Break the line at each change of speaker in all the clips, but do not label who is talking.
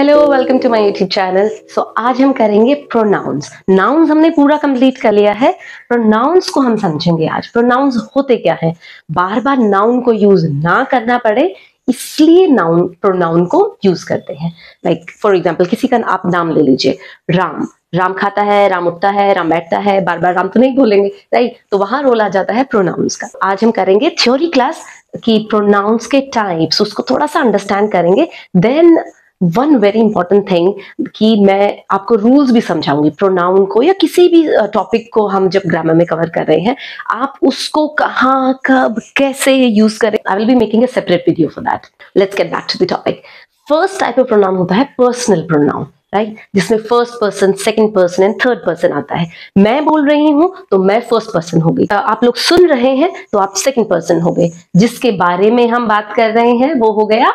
Hello welcome to my YouTube channel so आज हम करेंगे प्रोनाउंस नाउन्स हमने पूरा कंप्लीट कर लिया है। प्रोनाउंस को हम समझेंगे आज। प्रोनाउंस होते क्या है? बार बार नाउन को यूज़ ना करना पड़े, इसलिए नाउन प्रोनाउन को यूज़ करते हैं। लाइक फॉर एग्ज़ाम्पल किसी का आप नाम ले लीजिए। राम। राम खाता है, राम उठता है, राम बैठता है बार बार राम तो नहीं बोलेंगे राइट तो वहाँ रोल आ जाता है प्रोनाउंस का। आज हम करेंगे थ्योरी क्लास की प्रोनाउंस के टाइप्स उसको थोड़ा सा अंडरस्टैंड करेंगे। Then one very important thing कि मैं आपको रूल्स भी समझाऊँगी प्रोनाउन को या किसी भी टॉपिक को हम जब ग्रामर में कवर कर रहे हैं, आप उसको कहाँ, कब, कैसे यूज़ करें I will be making a separate video for that let's get back to the topic first type of pronoun होता है पर्सनल प्रोनाउन राइट right? जिसमें first person second person and third person आता है। मैं बोल रही हूँ तो मैं फ़र्स्ट पर्सन हो गई। आप लोग सुन रहे हैं तो आप सेकंड पर्सन हो गए। जिसके बारे में हम बात कर रहे हैं वो हो गया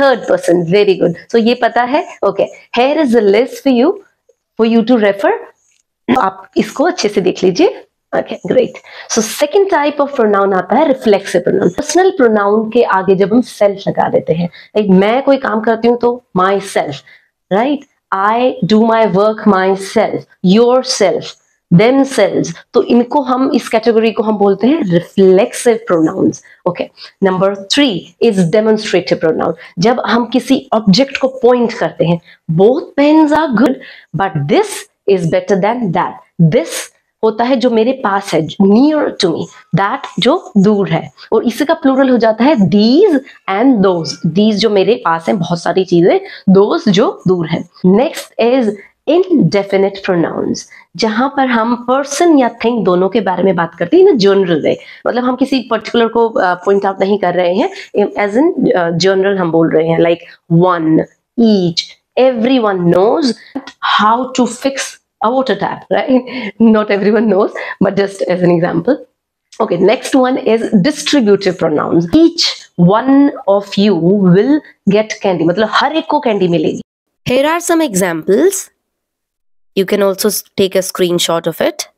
third person very good so ये पता है? Okay here is a list for you for you to refer आप इसको अच्छे से देख लीजिए। Okay great so second type of pronoun आता है रिफ्लेक्सिव प्रोनाउन पर्सनल प्रोनाउन के आगे जब हम सेल्फ लगा देते हैं लाइक मैं कोई काम करती हूँ तो myself right I do my work myself yourself themselves तो इनको हम इस कैटेगरी को हम बोलते हैं reflexive pronouns okay number three is demonstrative pronoun जब हम किसी ऑब्जेक्ट को पॉइंट करते हैं both pens are good but this is better than that this होता है जो मेरे पास है नियर टू मी दैट जो दूर है। और इसका प्लूरल हो जाता है दीज एंड दोज दीज जो मेरे पास है, बहुत सारी चीज़ें दोज जो दूर है। Next is indefinite pronouns जहाँ पर हम पर्सन या थिंग दोनों के बारे में बात करते हैं इन जनरल वे मतलब हम किसी पर्टिकुलर को पॉइंट uh, आउट नहीं कर रहे हैं एज इन जनरल हम बोल रहे हैं like one each everyone knows how to fix a water tap right not everyone knows but just as an example okay next one is distributive pronouns each one of you will get candy मतलब हर एक को candy मिलेगी. Here are some examples. You can also take a screenshot of it.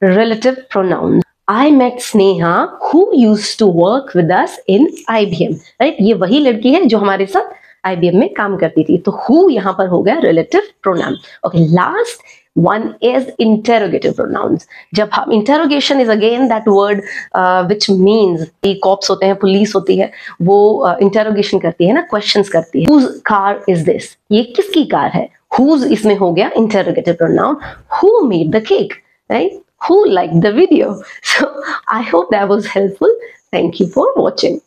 Relative pronouns. I met Sneha who used to work with us in IBM. Right? ये वही लड़की है जो हमारे साथ IBM में काम करती थी तो who यहाँ पर हो गया relative pronoun. Okay, last one is interrogative pronouns जब हम interrogation is again that word uh, which means cops होते हैं police होती है वो uh, interrogation करती है ना questions करती है whose car is this ये किसकी कार है हुज इसमें हो गया interrogative pronoun who made the cake right who like the video so I hope that was helpful thank you for watching